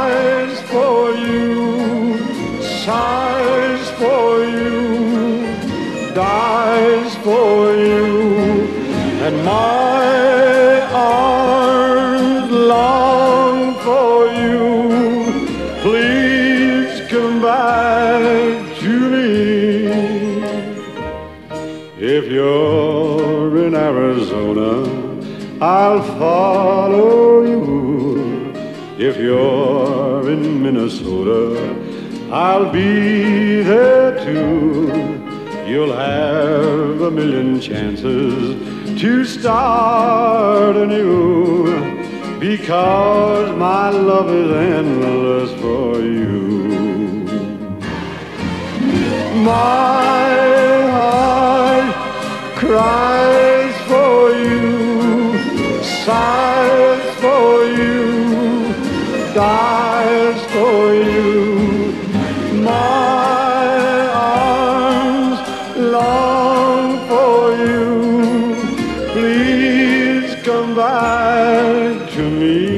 sighs for you, sighs for you, dies for you, and my arms long for you. Please come back, Julie, if you're in Arizona. I'll follow you if you're in Minnesota, I'll be there too. You'll have a million chances to start anew because my love is endless for you. My heart cries for you, you, dies for you. My arms long for you. Please come back to me.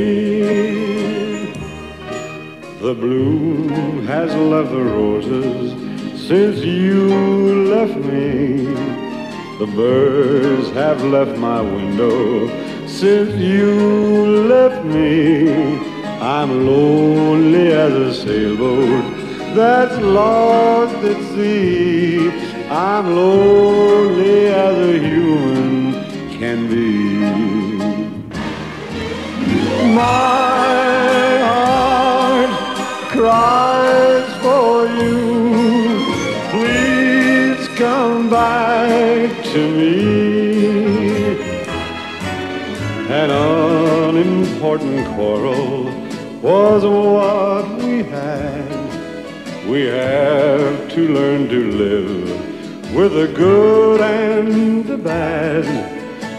The bloom has left the roses since you left me. The birds have left my window since you left me. I'm lonely as a sailboat that's lost at sea. I'm lonely as a human can be. My heart cries for you. Please come back to me. An unimportant quarrel was what we had. We have to learn to live with the good and the bad.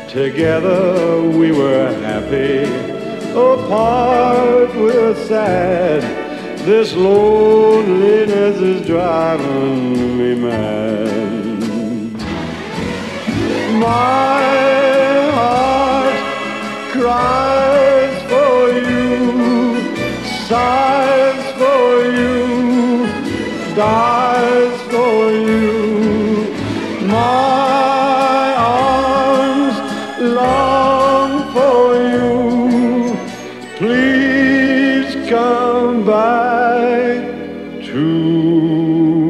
Together we were happy, apart we're sad. This loneliness is driving me mad. My dies for you, dies for you. My arms long for you. Please come back to